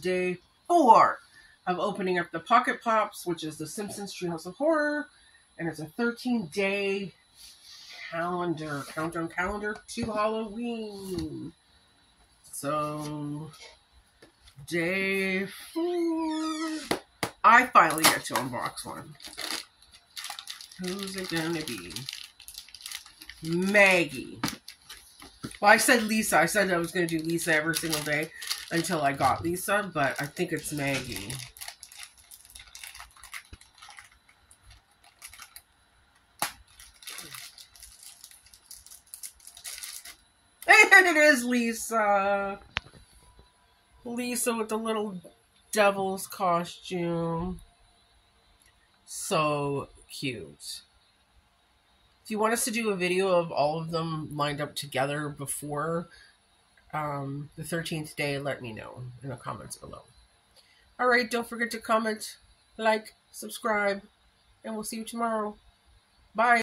day four of opening up the Pocket Pops, which is the Simpsons Treehouse of Horror, and it's a 13 day calendar, countdown calendar to Halloween. So, day four. I finally get to unbox one. Who's it gonna be? Maggie. Well, I said Lisa. I said I was gonna do Lisa every single day until I got Lisa, but I think it's Maggie. And it is Lisa. Lisa with the little devil's costume. So cute. If you want us to do a video of all of them lined up together before um, the 13th day, let me know in the comments below. All right, don't forget to comment, like, subscribe, and we'll see you tomorrow. Bye.